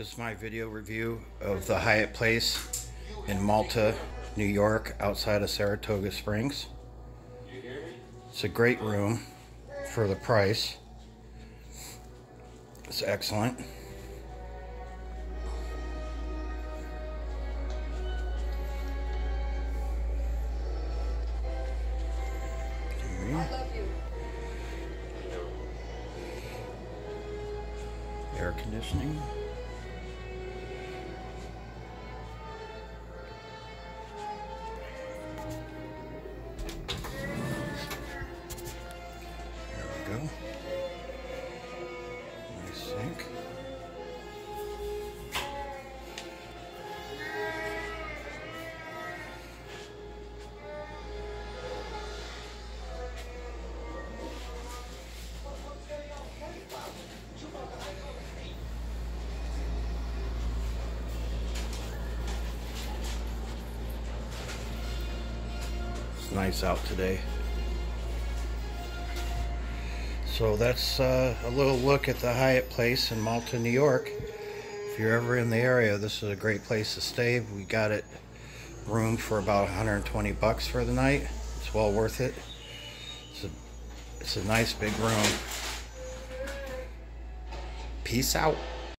This is my video review of the Hyatt Place in Malta, New York, outside of Saratoga Springs. It's a great room for the price. It's excellent. Air conditioning. Go. It's nice out today. So that's uh, a little look at the Hyatt Place in Malta, New York. If you're ever in the area, this is a great place to stay. We got it room for about 120 bucks for the night. It's well worth it. It's a, it's a nice big room. Peace out.